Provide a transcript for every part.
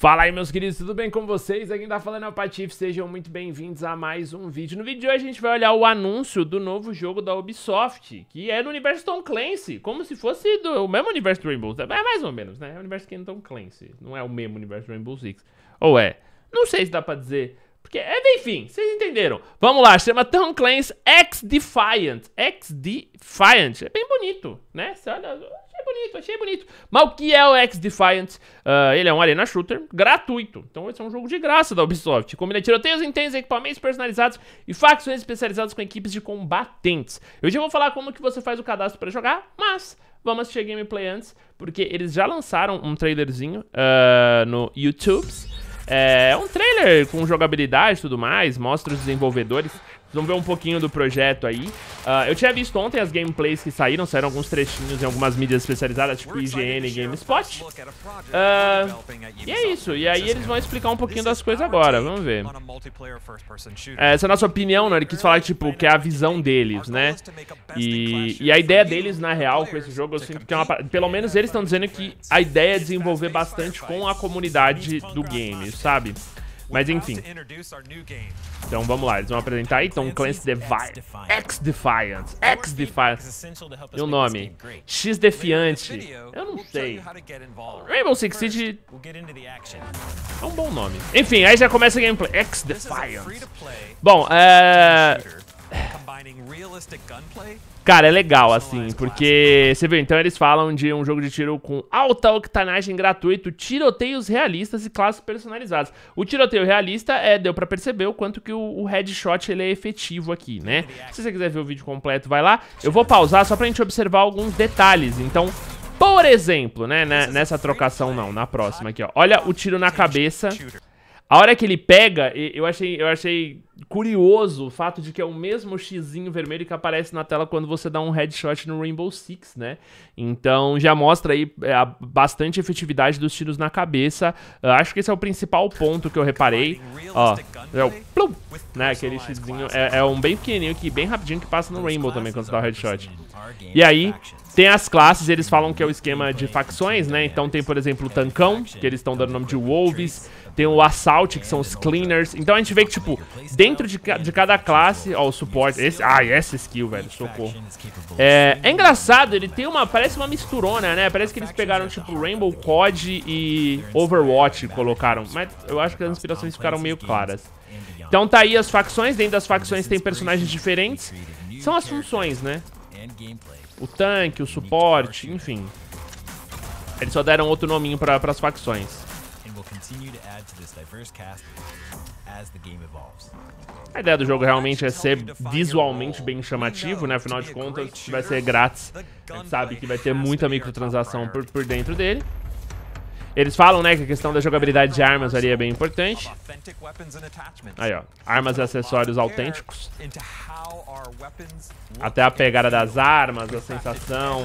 Fala aí, meus queridos, tudo bem com vocês? Aqui tá falando é o Patife, sejam muito bem-vindos a mais um vídeo. No vídeo de hoje a gente vai olhar o anúncio do novo jogo da Ubisoft, que é no universo Tom Clancy, como se fosse do, o mesmo universo do Rainbow Six. É mais ou menos, né? É o universo que é Tom Clancy, não é o mesmo universo do Rainbow Six. Ou é? Não sei se dá pra dizer, porque, é, enfim, vocês entenderam. Vamos lá, chama Tom Clancy X-Defiant. X-Defiant, é bem bonito, né? Você olha bonito, achei bonito. Mas o que é o X-Defiant? Uh, ele é um arena shooter gratuito. Então esse é um jogo de graça da Ubisoft. Combina tiroteios intensos, equipamentos personalizados e facções especializadas com equipes de combatentes. Eu já vou falar como que você faz o cadastro para jogar, mas vamos assistir a gameplay antes, porque eles já lançaram um trailerzinho uh, no YouTube. É um trailer com jogabilidade e tudo mais, mostra os desenvolvedores. Vamos ver um pouquinho do projeto aí. Uh, eu tinha visto ontem as gameplays que saíram, saíram alguns trechinhos em algumas mídias especializadas, tipo IGN e GameSpot. Uh, e é isso, e aí eles vão explicar um pouquinho das coisas agora, vamos ver. Essa é a nossa opinião, né? Ele quis falar, tipo, que é a visão deles, né? E, e a ideia deles, na real, com esse jogo, eu sinto que é uma... Pelo menos eles estão dizendo que a ideia é desenvolver bastante com a comunidade do game, sabe? Mas enfim. Então vamos lá, eles vão apresentar aí. Então Clancy Defiant. X-Defiant. X-Defiant. E o nome? X-Defiante. Eu não sei. Rainbow Six Siege é um bom nome. Enfim, aí já começa a gameplay. X-Defiant. Bom, é... Cara, é legal, assim, porque você viu, então eles falam de um jogo de tiro com alta octanagem gratuito, tiroteios realistas e classes personalizadas. O tiroteio realista, é, deu pra perceber o quanto que o, o headshot ele é efetivo aqui, né? Se você quiser ver o vídeo completo, vai lá. Eu vou pausar só pra gente observar alguns detalhes, então... Por exemplo, né, né nessa trocação não, na próxima aqui, ó. Olha o tiro na cabeça a hora que ele pega, eu achei, eu achei curioso o fato de que é o mesmo xizinho vermelho que aparece na tela quando você dá um headshot no Rainbow Six, né? Então já mostra aí é, a bastante efetividade dos tiros na cabeça. Eu acho que esse é o principal ponto que eu reparei. Ó, é o plum, né? Aquele xizinho é, é um bem pequenininho que bem rapidinho que passa no Rainbow também quando você dá o headshot. E aí, tem as classes, eles falam que é o esquema de facções, né? Então tem, por exemplo, o Tancão, que eles estão dando o nome de Wolves. Tem o Assault, que são os Cleaners. Então a gente vê que, tipo, dentro de, de cada classe... Ó, o suporte... Esse, ah, essa skill, velho, socorro. É, é engraçado, ele tem uma... Parece uma misturona, né? Parece que eles pegaram, tipo, Rainbow COD e Overwatch e colocaram. Mas eu acho que as inspirações ficaram meio claras. Então tá aí as facções. Dentro das facções tem personagens diferentes. São as funções, né? o tanque, o suporte, enfim. Eles só deram outro nominho para as facções. A ideia do jogo realmente é ser visualmente bem chamativo, né? Afinal de contas, vai ser grátis. A gente sabe que vai ter muita microtransação por, por dentro dele. Eles falam, né, que a questão da jogabilidade de armas ali é bem importante. Aí, ó. Armas e acessórios autênticos. Até a pegada das armas, a sensação.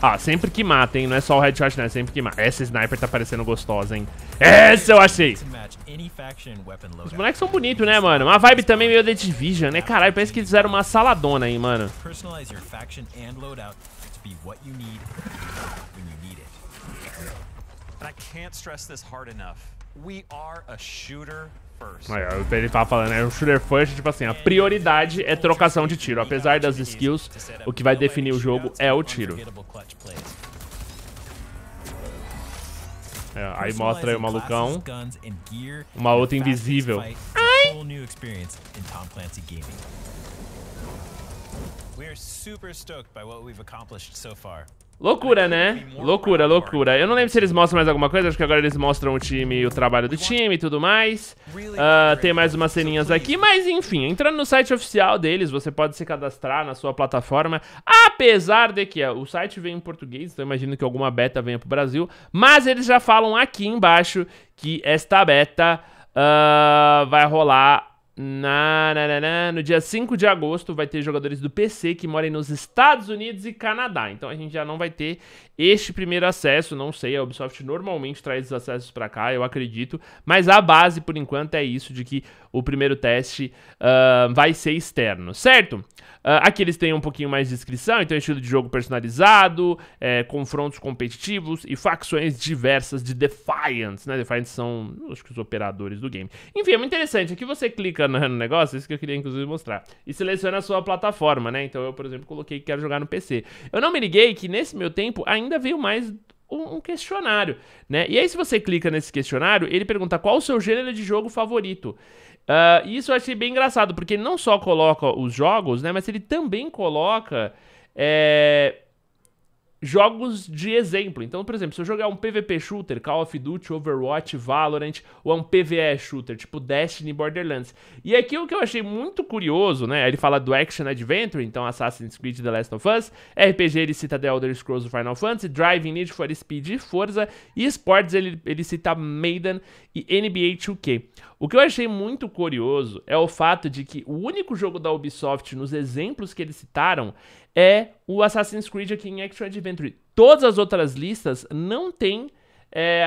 Ah, sempre que mata, hein? Não é só o headshot, não. É sempre que mata. Essa sniper tá parecendo gostosa, hein? Essa eu achei! Os bonecos são bonitos, né, mano? Uma vibe também meio The Division, né? Caralho, parece que eles fizeram uma saladona aí, mano. And I can't stress this hard enough. We are a shooter Aí, ele tava falando, é um shooter first, tipo assim, a prioridade é trocação de tiro. Apesar das skills, o que vai definir o jogo é o tiro. É, aí mostra aí o malucão. Uma outra invisível. Ai! Loucura, né? Loucura, loucura. Eu não lembro se eles mostram mais alguma coisa, acho que agora eles mostram o time, o trabalho do time e tudo mais. Uh, tem mais umas ceninhas aqui, mas enfim, entrando no site oficial deles, você pode se cadastrar na sua plataforma, apesar de que o site vem em português, então imagino que alguma beta venha pro Brasil, mas eles já falam aqui embaixo que esta beta uh, vai rolar Na, na, na, no dia 5 de agosto vai ter jogadores do PC que moram nos Estados Unidos e Canadá. Então a gente já não vai ter este primeiro acesso, não sei, a Ubisoft normalmente traz os acessos para cá, eu acredito, mas a base por enquanto é isso de que o primeiro teste uh, vai ser externo, certo? Uh, aqui eles têm um pouquinho mais de descrição, então estilo de jogo personalizado, é, confrontos competitivos e facções diversas de Defiants, né? Defiants são, acho que os operadores do game. Enfim, é muito interessante, aqui você clica no negócio, isso que eu queria inclusive mostrar, e seleciona a sua plataforma, né? Então eu, por exemplo, coloquei que quero jogar no PC. Eu não me liguei que nesse meu tempo ainda veio mais um questionário, né? E aí se você clica nesse questionário, ele pergunta qual o seu gênero de jogo favorito. Uh, isso eu achei bem engraçado, porque ele não só coloca os jogos, né? Mas ele também coloca é, jogos de exemplo. Então, por exemplo, se eu jogar um PVP shooter, Call of Duty, Overwatch, Valorant, ou um PvE shooter, tipo Destiny, Borderlands. E aqui o que eu achei muito curioso, né? Ele fala do Action Adventure, então Assassin's Creed The Last of Us, RPG ele cita The Elder Scrolls Final Fantasy, Driving Need for Speed e Forza, e Sports ele, ele cita Maiden e NBA 2K. O que eu achei muito curioso é o fato de que o único jogo da Ubisoft nos exemplos que eles citaram é o Assassin's Creed aqui em Action Adventure. Todas as outras listas não tem é,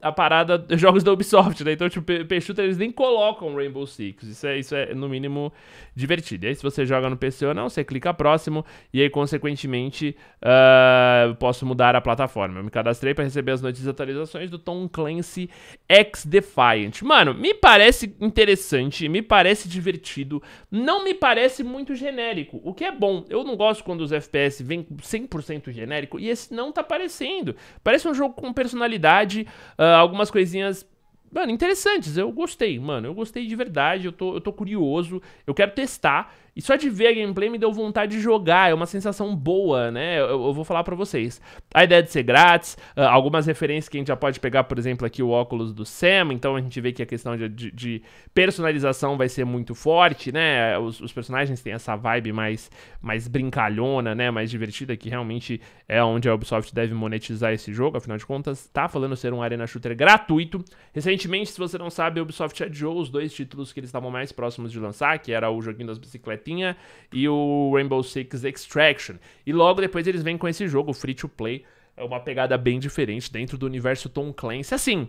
a, parada dos jogos da Ubisoft, né? Então, tipo, P-Shooter eles nem colocam Rainbow Six. Isso é, isso é, no mínimo, divertido. E aí, se você joga no PC ou não, você clica próximo e aí, consequentemente, uh, posso mudar a plataforma. Eu me cadastrei para receber as notícias e atualizações do Tom Clancy X Defiant. Mano, me parece interessante, me parece divertido, não me parece muito genérico, o que é bom. Eu não gosto quando os FPS vêm 100% genérico e esse não tá parecendo. Parece um jogo com personalidade, uh, algumas coisinhas Mano, interessantes, eu gostei, mano, eu gostei de verdade, eu tô, eu tô curioso, eu quero testar, e só de ver a gameplay me deu vontade de jogar, é uma sensação boa, né? Eu, eu vou falar pra vocês. A ideia de ser grátis, uh, algumas referências que a gente já pode pegar, por exemplo, aqui o óculos do Sam, então a gente vê que a questão de, de, de personalização vai ser muito forte, né? Os, os, personagens têm essa vibe mais, mais brincalhona, né? Mais divertida, que realmente é onde a Ubisoft deve monetizar esse jogo, afinal de contas, tá falando ser um Arena Shooter gratuito. Recentemente, se você não sabe, a Ubisoft adiou os dois títulos que eles estavam mais próximos de lançar, que era o joguinho das bicicletas e o Rainbow Six Extraction. E logo depois eles vêm com esse jogo, free to play, é uma pegada bem diferente dentro do universo Tom Clancy. Assim,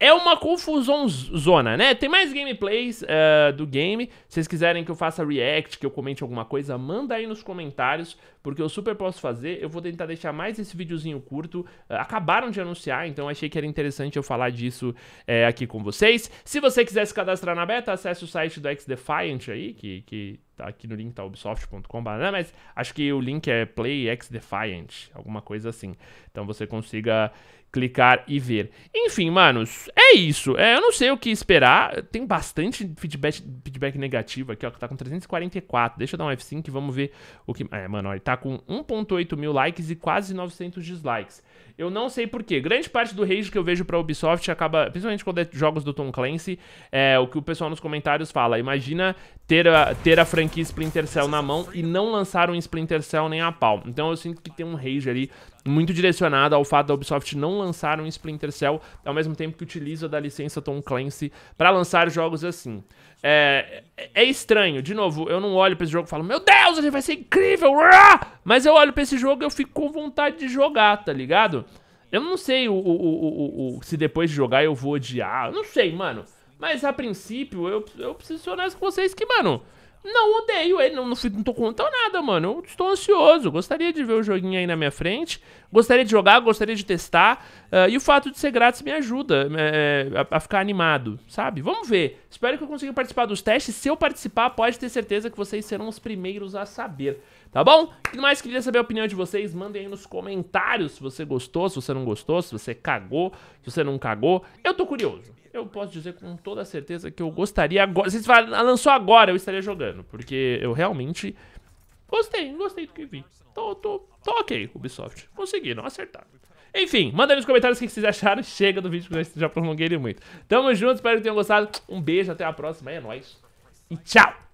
é uma confusão zona, né? Tem mais gameplays uh, do game. Se vocês quiserem que eu faça react, que eu comente alguma coisa, manda aí nos comentários, porque eu super posso fazer. Eu vou tentar deixar mais esse videozinho curto. Uh, acabaram de anunciar, então achei que era interessante eu falar disso uh, aqui com vocês. Se você quiser se cadastrar na beta, acesse o site do X-Defiant aí, que, que tá aqui no link, tá ubisoft.com.br, mas acho que o link é Play X Defiant, alguma coisa assim. Então você consiga clicar e ver. Enfim, manos, é isso. É, eu não sei o que esperar. Tem bastante feedback, feedback negativo aqui, ó, que tá com 344. Deixa eu dar um F5 e vamos ver o que... É, mano, ó, ele tá com 1.8 mil likes e quase 900 dislikes. Eu não sei porquê. Grande parte do rage que eu vejo pra Ubisoft acaba, principalmente quando é jogos do Tom Clancy, é o que o pessoal nos comentários fala. Imagina ter a, ter a franquia Splinter Cell na mão e não lançar um Splinter Cell nem a pau. Então eu sinto que tem um rage ali muito direcionado ao fato da Ubisoft não lançar um Splinter Cell, ao mesmo tempo que utiliza da licença Tom Clancy para lançar jogos assim. É, é, estranho, de novo, eu não olho pra esse jogo e falo, meu Deus, ele vai ser incrível, mas eu olho pra esse jogo e eu fico com vontade de jogar, tá ligado? Eu não sei o, o, o, se depois de jogar eu vou odiar, não sei, mano. Mas a princípio, eu, eu preciso ser honesto com vocês que, mano, não odeio ele, não, não, não tô contando nada, mano. Eu estou ansioso. Gostaria de ver o joguinho aí na minha frente. Gostaria de jogar, gostaria de testar. Uh, e o fato de ser grátis me ajuda é, a, a, ficar animado, sabe? Vamos ver. Espero que eu consiga participar dos testes. Se eu participar, pode ter certeza que vocês serão os primeiros a saber. Tá bom? E mais queria saber a opinião de vocês. Mandem aí nos comentários se você gostou, se você não gostou, se você cagou, se você não cagou. Eu tô curioso. Eu posso dizer com toda certeza que eu gostaria agora. Se lançou agora, eu estaria jogando. Porque eu realmente gostei, gostei do que vi. Tô, tô, tô ok, Ubisoft. Conseguiram acertar. Enfim, manda aí nos comentários o que vocês acharam. Chega do vídeo, que eu já prolonguei ele muito. Tamo junto, espero que tenham gostado. Um beijo, até a próxima. É nóis. E tchau!